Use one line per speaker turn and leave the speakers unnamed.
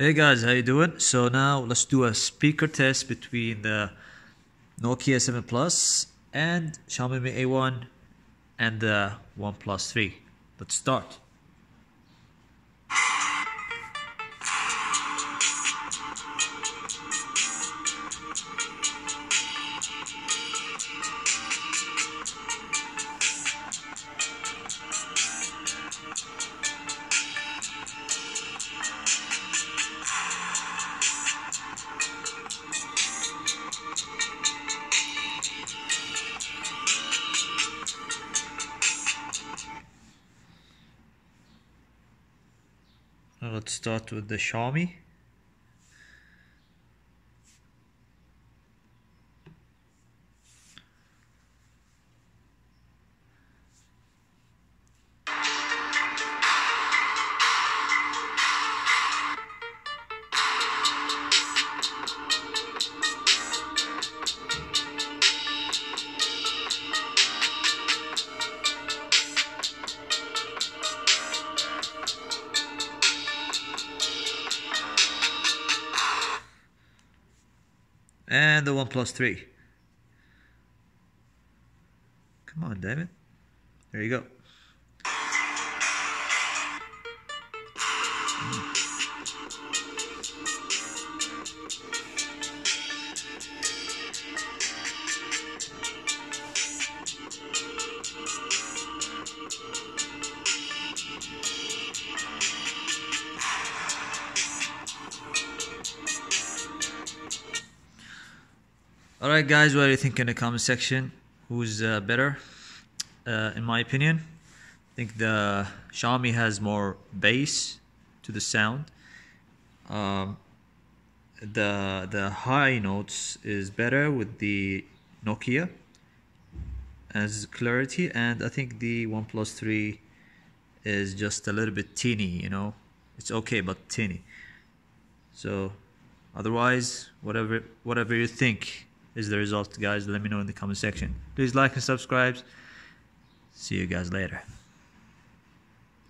Hey guys, how you doing? So now let's do a speaker test between the Nokia 7 Plus and Xiaomi Mi A1 and the OnePlus 3. Let's start. Now let's start with the Xiaomi. And the OnePlus 3. Come on, David. There you go. All right, guys, what do you think in the comment section? Who's uh, better? Uh, in my opinion, I think the Xiaomi has more bass to the sound. Um, the the high notes is better with the Nokia as clarity, and I think the OnePlus 3 is just a little bit teeny. You know, it's okay, but teeny. So, otherwise, whatever whatever you think is the result, guys. Let me know in the comment section. Please like and subscribe. See you guys later.